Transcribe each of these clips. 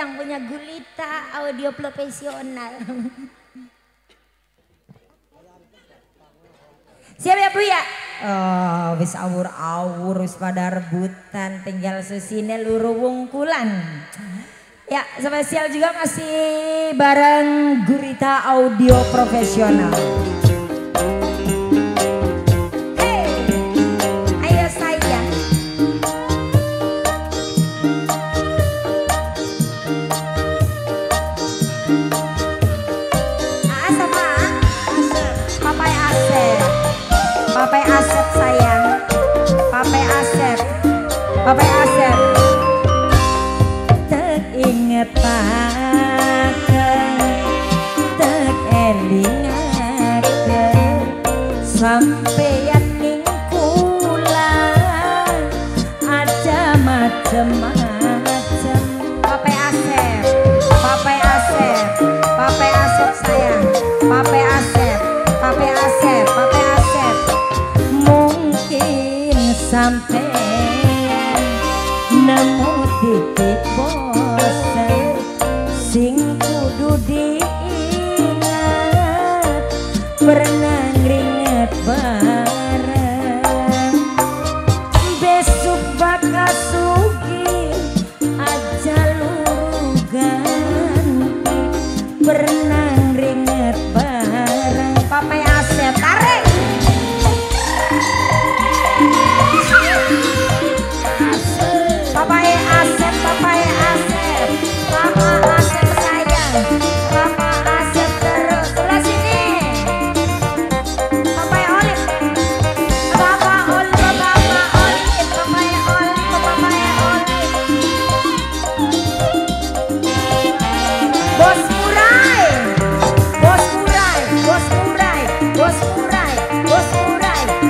yang punya gulita audio profesional. Siap ya Bu ya? Oh, wis awur-awur wis pada rebutan tinggal sesine luru wungkulan. Ya, spesial juga masih bareng Gurita Audio Profesional. Pape Asep. Pape Asep. Pape Asep sayang. Pape Asep. Pape Asep. Pape Asep. Mungkin sampai nemu titik Os aí.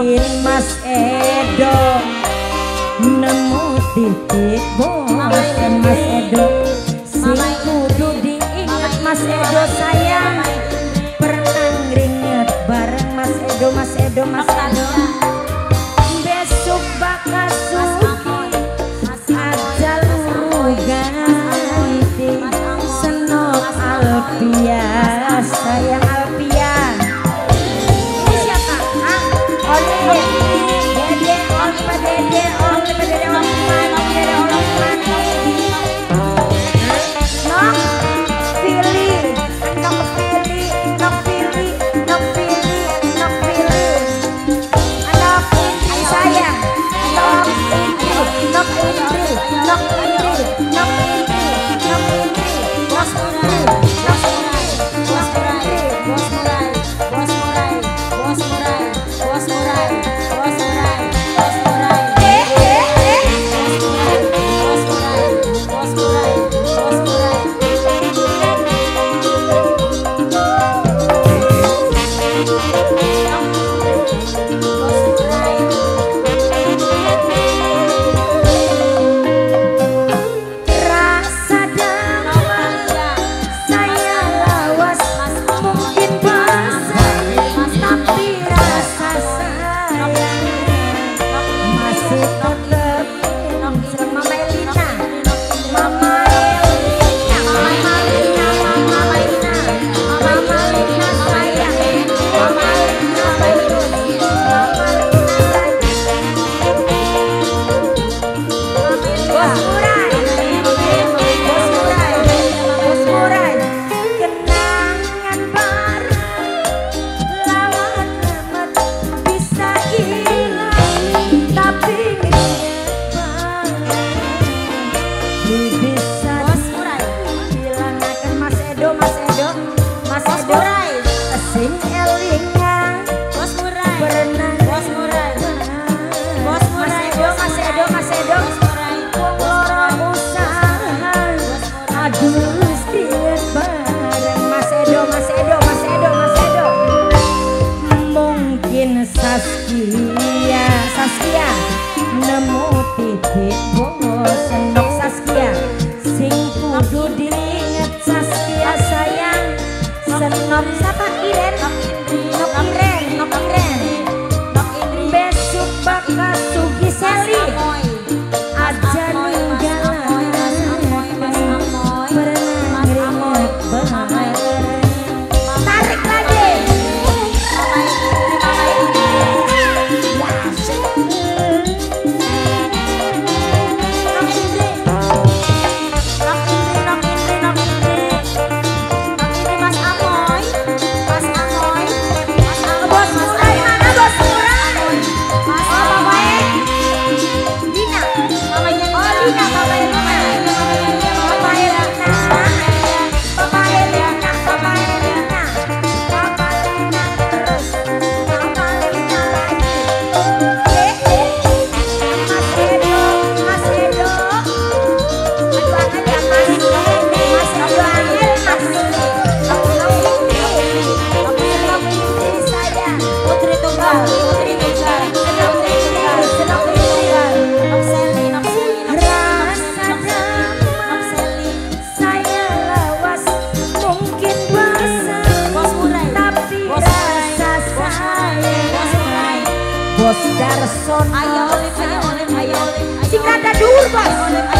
Amin Mas Edo. Nemu titik bohong Mas Edo. Si kudu diingat Mas Edo sayang. Pernah ngeringet bareng Mas Edo Mas Edo Mas Edo. Saskia Saskia Bos Darson. Ayo, ayo, ayo, ayo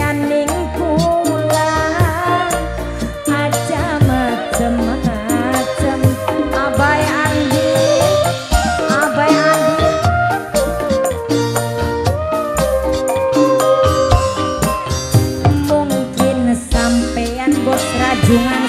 Don't